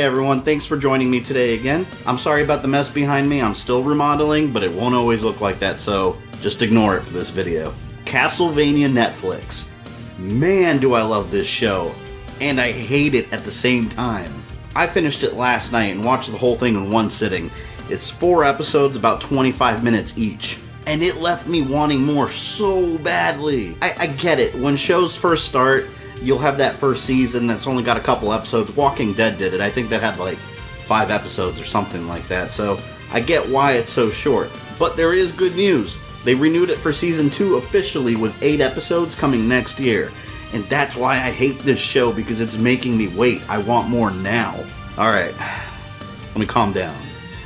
Hey everyone, thanks for joining me today again. I'm sorry about the mess behind me, I'm still remodeling, but it won't always look like that, so just ignore it for this video. Castlevania Netflix. Man, do I love this show, and I hate it at the same time. I finished it last night and watched the whole thing in one sitting. It's four episodes, about 25 minutes each. And it left me wanting more so badly. I, I get it. When shows first start, you'll have that first season that's only got a couple episodes. Walking Dead did it. I think that had like five episodes or something like that. So I get why it's so short. But there is good news. They renewed it for season two officially with eight episodes coming next year. And that's why I hate this show because it's making me wait. I want more now. Alright, let me calm down.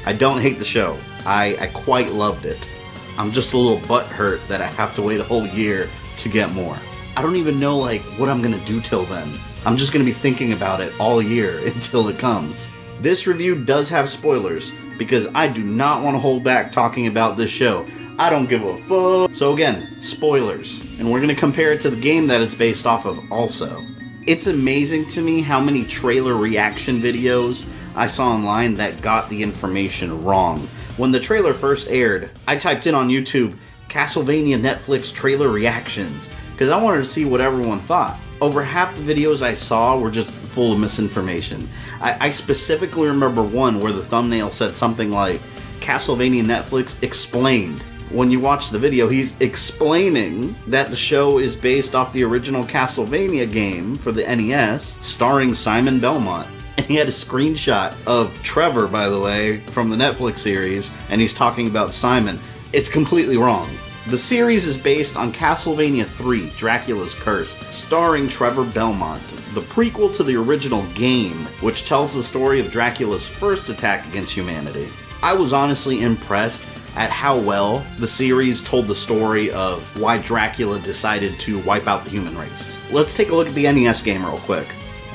I don't hate the show. I, I quite loved it. I'm just a little butthurt that I have to wait a whole year to get more. I don't even know like what I'm gonna do till then. I'm just gonna be thinking about it all year until it comes. This review does have spoilers because I do not want to hold back talking about this show. I don't give a fuck. So again, spoilers. And we're gonna compare it to the game that it's based off of also. It's amazing to me how many trailer reaction videos I saw online that got the information wrong. When the trailer first aired, I typed in on YouTube Castlevania Netflix trailer reactions because I wanted to see what everyone thought. Over half the videos I saw were just full of misinformation. I, I specifically remember one where the thumbnail said something like Castlevania Netflix explained. When you watch the video, he's explaining that the show is based off the original Castlevania game for the NES, starring Simon Belmont. And he had a screenshot of Trevor, by the way, from the Netflix series, and he's talking about Simon. It's completely wrong. The series is based on Castlevania 3 Dracula's Curse, starring Trevor Belmont, the prequel to the original game, which tells the story of Dracula's first attack against humanity. I was honestly impressed at how well the series told the story of why Dracula decided to wipe out the human race. Let's take a look at the NES game real quick.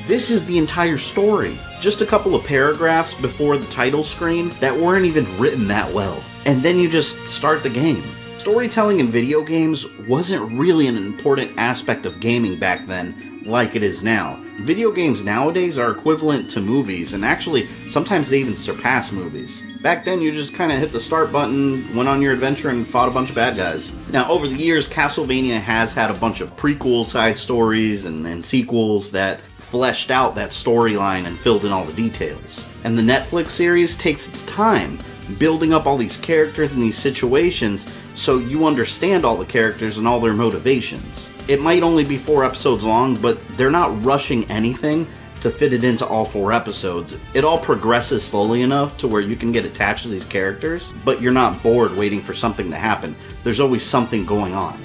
This is the entire story. Just a couple of paragraphs before the title screen that weren't even written that well. And then you just start the game. Storytelling in video games wasn't really an important aspect of gaming back then, like it is now. Video games nowadays are equivalent to movies, and actually, sometimes they even surpass movies. Back then, you just kind of hit the start button, went on your adventure, and fought a bunch of bad guys. Now, over the years, Castlevania has had a bunch of prequel side stories and, and sequels that fleshed out that storyline and filled in all the details. And the Netflix series takes its time building up all these characters and these situations so you understand all the characters and all their motivations. It might only be four episodes long, but they're not rushing anything to fit it into all four episodes. It all progresses slowly enough to where you can get attached to these characters, but you're not bored waiting for something to happen. There's always something going on.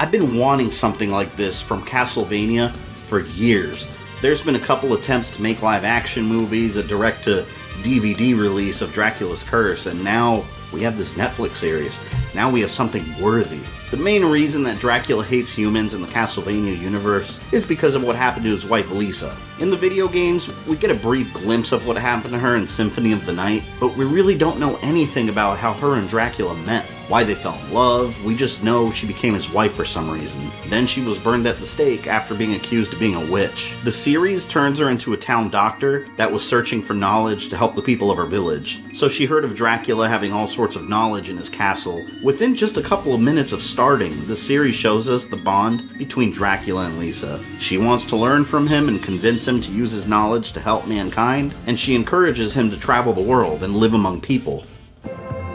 I've been wanting something like this from Castlevania for years. There's been a couple attempts to make live action movies, a direct to DVD release of Dracula's Curse, and now we have this Netflix series. Now we have something worthy. The main reason that Dracula hates humans in the Castlevania universe is because of what happened to his wife Lisa. In the video games, we get a brief glimpse of what happened to her in Symphony of the Night, but we really don't know anything about how her and Dracula met why they fell in love. We just know she became his wife for some reason. Then she was burned at the stake after being accused of being a witch. The series turns her into a town doctor that was searching for knowledge to help the people of her village. So she heard of Dracula having all sorts of knowledge in his castle. Within just a couple of minutes of starting, the series shows us the bond between Dracula and Lisa. She wants to learn from him and convince him to use his knowledge to help mankind, and she encourages him to travel the world and live among people.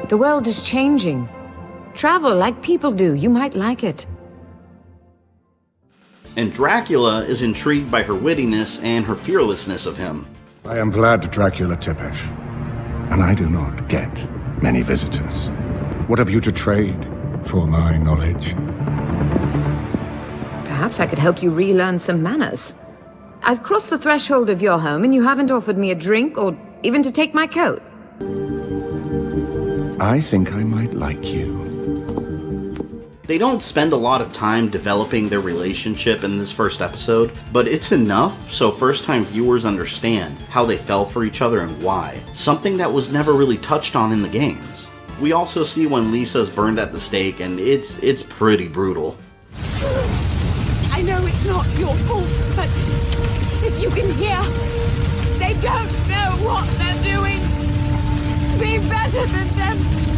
The world is changing. Travel like people do. You might like it. And Dracula is intrigued by her wittiness and her fearlessness of him. I am Vlad Dracula Tepes, and I do not get many visitors. What have you to trade for my knowledge? Perhaps I could help you relearn some manners. I've crossed the threshold of your home, and you haven't offered me a drink or even to take my coat. I think I might like you. They don't spend a lot of time developing their relationship in this first episode, but it's enough so first time viewers understand how they fell for each other and why. Something that was never really touched on in the games. We also see when Lisa's burned at the stake and it's it's pretty brutal. I know it's not your fault, but if you can hear, They don't know what they're doing. Be better than them.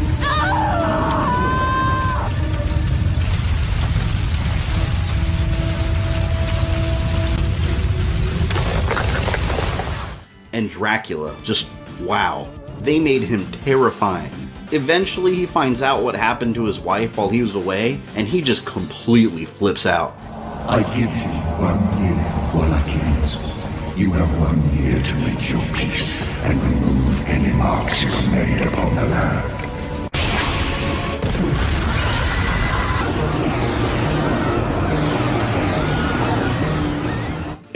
And Dracula, just wow. They made him terrifying. Eventually, he finds out what happened to his wife while he was away, and he just completely flips out. I give you one year, Wallachians. You have one year to make your peace and remove any marks you have made upon the land.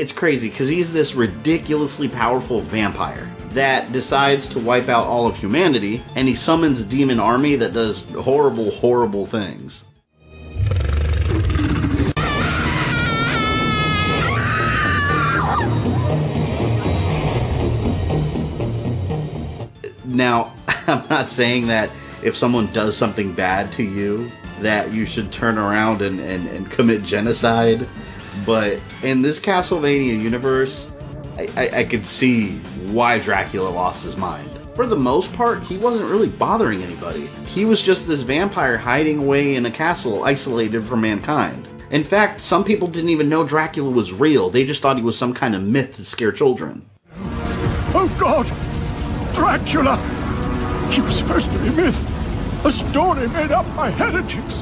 It's crazy because he's this ridiculously powerful vampire that decides to wipe out all of humanity, and he summons a demon army that does horrible, horrible things. Now, I'm not saying that if someone does something bad to you, that you should turn around and, and, and commit genocide. But in this Castlevania universe, I, I, I could see why Dracula lost his mind. For the most part, he wasn't really bothering anybody. He was just this vampire hiding away in a castle isolated from mankind. In fact, some people didn't even know Dracula was real, they just thought he was some kind of myth to scare children. Oh God! Dracula! He was supposed to be myth. A story made up by heretics.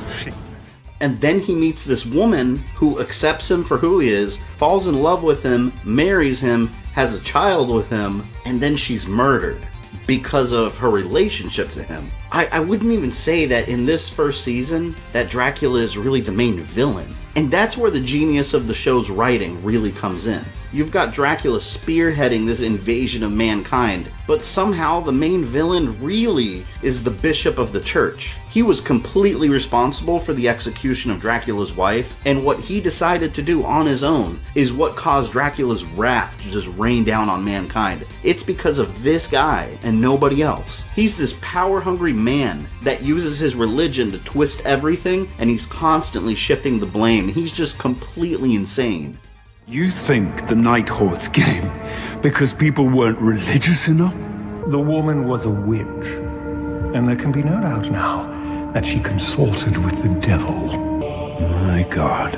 And then he meets this woman who accepts him for who he is, falls in love with him, marries him, has a child with him, and then she's murdered because of her relationship to him. I, I wouldn't even say that in this first season that Dracula is really the main villain. And that's where the genius of the show's writing really comes in. You've got Dracula spearheading this invasion of mankind, but somehow the main villain really is the bishop of the church. He was completely responsible for the execution of Dracula's wife, and what he decided to do on his own is what caused Dracula's wrath to just rain down on mankind. It's because of this guy and nobody else. He's this power hungry man that uses his religion to twist everything, and he's constantly shifting the blame. He's just completely insane. You think the Night Hordes came because people weren't religious enough? The woman was a witch, and there can be no doubt now that she consulted with the devil. My God.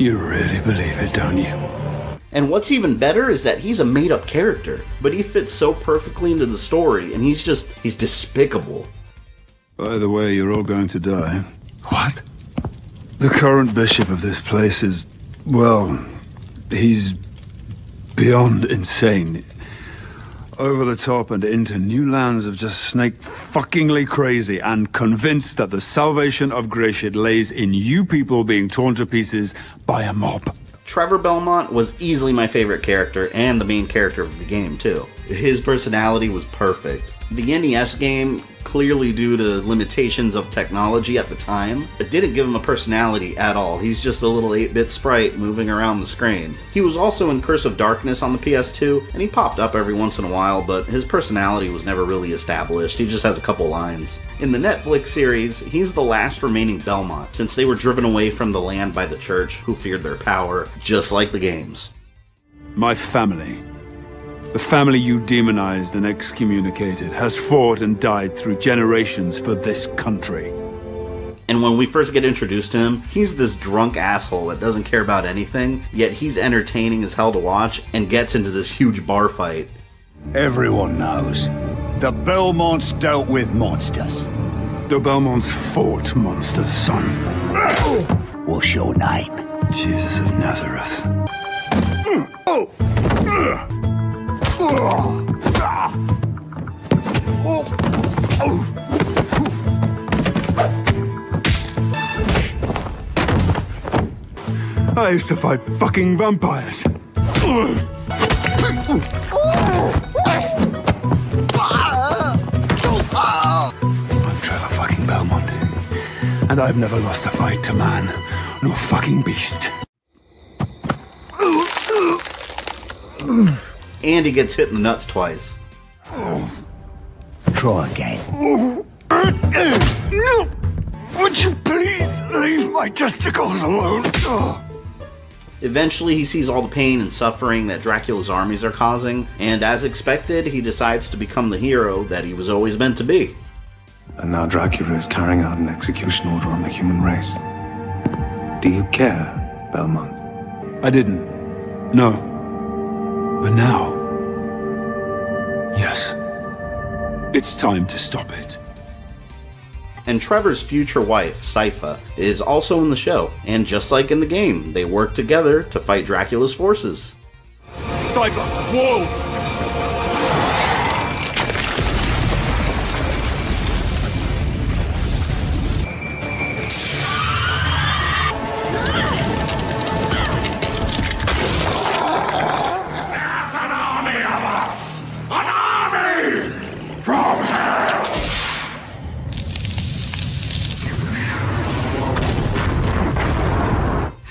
You really believe it, don't you? And what's even better is that he's a made up character, but he fits so perfectly into the story, and he's just, he's despicable. By the way, you're all going to die. What? The current bishop of this place is, well, he's beyond insane. Over the top and into new lands of just snake fuckingly crazy and convinced that the salvation of Gresit lays in you people being torn to pieces by a mob. Trevor Belmont was easily my favorite character and the main character of the game, too. His personality was perfect. The NES game, clearly due to limitations of technology at the time, it didn't give him a personality at all. He's just a little 8 bit sprite moving around the screen. He was also in Curse of Darkness on the PS2, and he popped up every once in a while, but his personality was never really established. He just has a couple lines. In the Netflix series, he's the last remaining Belmont, since they were driven away from the land by the church, who feared their power, just like the games. My family, the family you demonized and excommunicated, has fought and died through generations for this country. And when we first get introduced to him, he's this drunk asshole that doesn't care about anything, yet he's entertaining as hell to watch and gets into this huge bar fight. Everyone knows. The Belmonts dealt with monsters. The Belmonts fought monsters, son. What's your name? Jesus of Nazareth. Oh. I used to fight fucking vampires. I'm Trevor fucking Belmont. And I've never lost a fight to man, nor fucking beast. And he gets hit in the nuts twice. Try again. No! Would you please leave my testicles alone? Eventually, he sees all the pain and suffering that Dracula's armies are causing, and as expected, he decides to become the hero that he was always meant to be. And now Dracula is carrying out an execution order on the human race. Do you care, Belmont? I didn't. No. But now. Yes. It's time to stop it. And Trevor's future wife, Sypha, is also in the show, and just like in the game, they work together to fight Dracula's forces. Cyclops, wolves!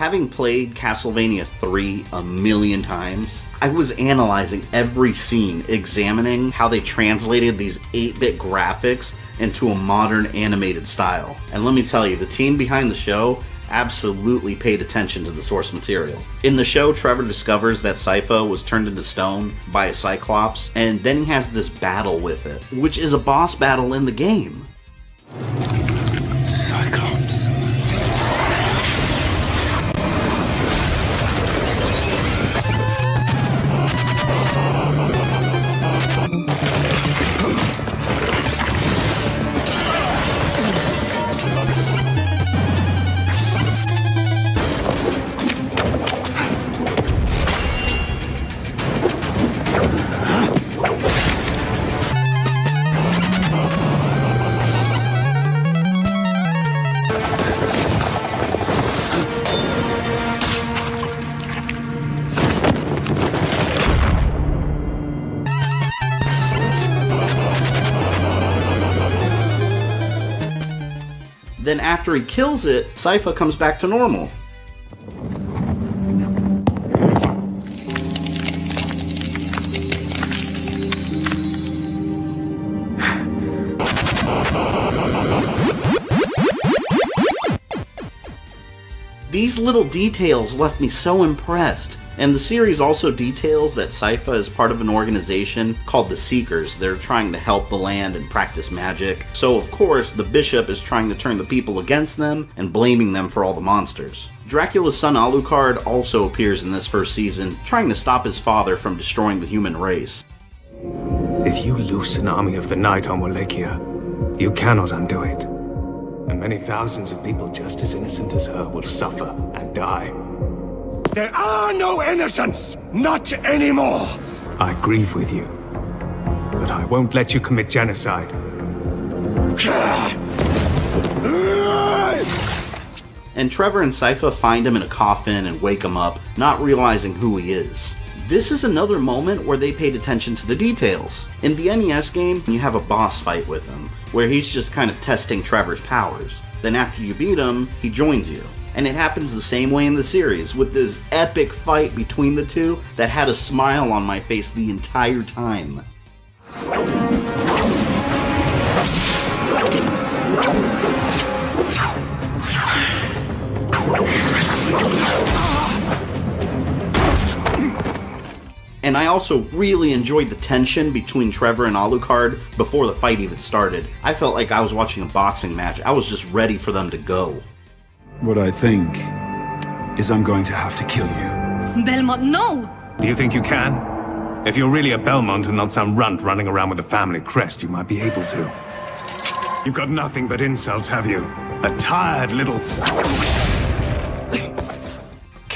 Having played Castlevania 3 a million times, I was analyzing every scene, examining how they translated these 8 bit graphics into a modern animated style. And let me tell you, the team behind the show absolutely paid attention to the source material. In the show, Trevor discovers that Sypha was turned into stone by a Cyclops, and then he has this battle with it, which is a boss battle in the game. Then after he kills it, Sypha comes back to normal. These little details left me so impressed. And the series also details that Sypha is part of an organization called the Seekers. They're trying to help the land and practice magic. So, of course, the bishop is trying to turn the people against them and blaming them for all the monsters. Dracula's son Alucard also appears in this first season, trying to stop his father from destroying the human race. If you loose an army of the night on Wallachia, you cannot undo it. And many thousands of people just as innocent as her will suffer and die. There are no innocents! Not anymore! I grieve with you. But I won't let you commit genocide. And Trevor and Sypha find him in a coffin and wake him up, not realizing who he is. This is another moment where they paid attention to the details. In the NES game, you have a boss fight with him, where he's just kind of testing Trevor's powers. Then after you beat him, he joins you. And it happens the same way in the series, with this epic fight between the two that had a smile on my face the entire time. And I also really enjoyed the tension between Trevor and Alucard before the fight even started. I felt like I was watching a boxing match. I was just ready for them to go. What I think is I'm going to have to kill you. Belmont, no! Do you think you can? If you're really a Belmont and not some runt running around with a family crest, you might be able to. You've got nothing but insults, have you? A tired little...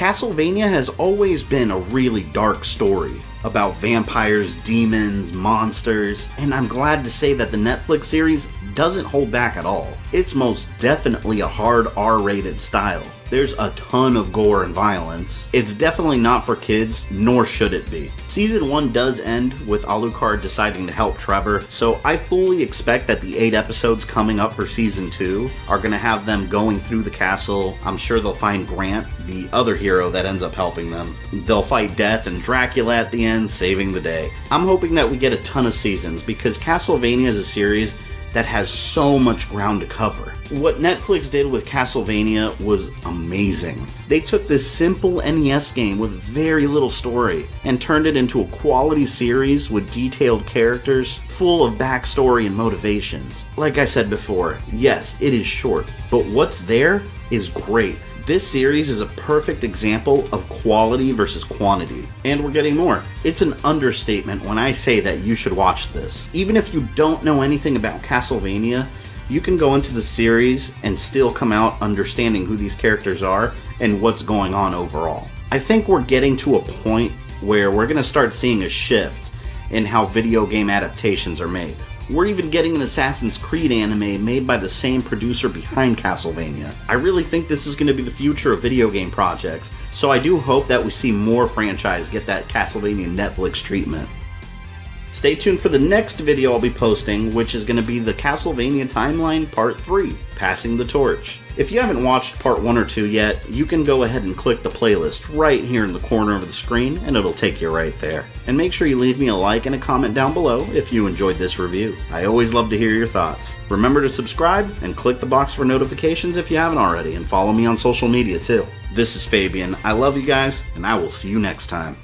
Castlevania has always been a really dark story about vampires, demons, monsters, and I'm glad to say that the Netflix series doesn't hold back at all. It's most definitely a hard R rated style. There's a ton of gore and violence. It's definitely not for kids, nor should it be. Season 1 does end with Alucard deciding to help Trevor, so I fully expect that the 8 episodes coming up for Season 2 are going to have them going through the castle. I'm sure they'll find Grant, the other hero that ends up helping them. They'll fight Death and Dracula at the end, saving the day. I'm hoping that we get a ton of seasons because Castlevania is a series that has so much ground to cover. What Netflix did with Castlevania was amazing. They took this simple NES game with very little story and turned it into a quality series with detailed characters, full of backstory and motivations. Like I said before, yes, it is short, but what's there is great. This series is a perfect example of quality versus quantity, and we're getting more. It's an understatement when I say that you should watch this. Even if you don't know anything about Castlevania, you can go into the series and still come out understanding who these characters are and what's going on overall. I think we're getting to a point where we're going to start seeing a shift in how video game adaptations are made. We're even getting an Assassin's Creed anime made by the same producer behind Castlevania. I really think this is going to be the future of video game projects, so I do hope that we see more franchise get that Castlevania Netflix treatment. Stay tuned for the next video I'll be posting, which is going to be the Castlevania Timeline Part 3, Passing the Torch. If you haven't watched Part 1 or 2 yet, you can go ahead and click the playlist right here in the corner of the screen and it'll take you right there. And make sure you leave me a like and a comment down below if you enjoyed this review. I always love to hear your thoughts. Remember to subscribe and click the box for notifications if you haven't already, and follow me on social media too. This is Fabian. I love you guys, and I will see you next time.